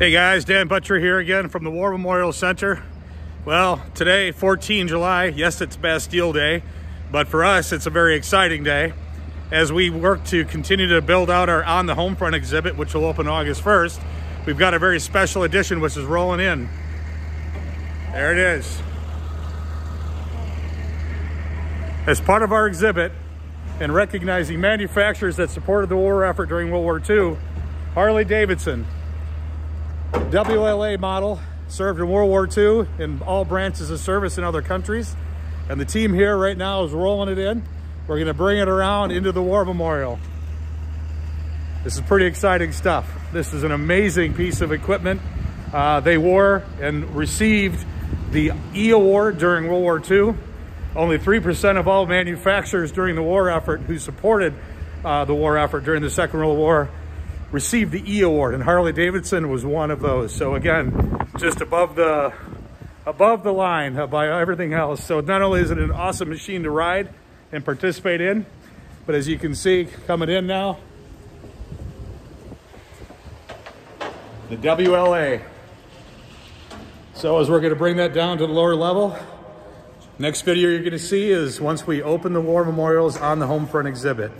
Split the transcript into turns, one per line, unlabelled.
Hey guys, Dan Butcher here again from the War Memorial Center. Well, today, 14 July, yes, it's Bastille Day, but for us, it's a very exciting day as we work to continue to build out our On the Homefront exhibit, which will open August 1st. We've got a very special edition, which is rolling in. There it is. As part of our exhibit and recognizing manufacturers that supported the war effort during World War II, Harley Davidson, WLA model, served in World War II in all branches of service in other countries. And the team here right now is rolling it in. We're gonna bring it around into the War Memorial. This is pretty exciting stuff. This is an amazing piece of equipment. Uh, they wore and received the E Award during World War II. Only 3% of all manufacturers during the war effort who supported uh, the war effort during the Second World War received the E Award, and Harley Davidson was one of those. So again, just above the above the line uh, by everything else. So not only is it an awesome machine to ride and participate in, but as you can see coming in now, the WLA. So as we're gonna bring that down to the lower level, next video you're gonna see is once we open the war memorials on the Homefront exhibit.